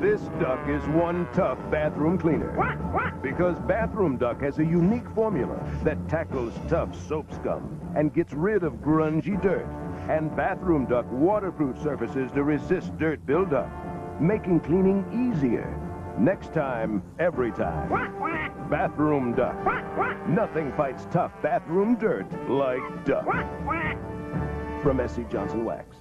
This duck is one tough bathroom cleaner. Because Bathroom Duck has a unique formula that tackles tough soap scum and gets rid of grungy dirt. And Bathroom Duck waterproof surfaces to resist dirt buildup, making cleaning easier. Next time, every time. Bathroom Duck. Nothing fights tough bathroom dirt like duck. From S.C. Johnson Wax.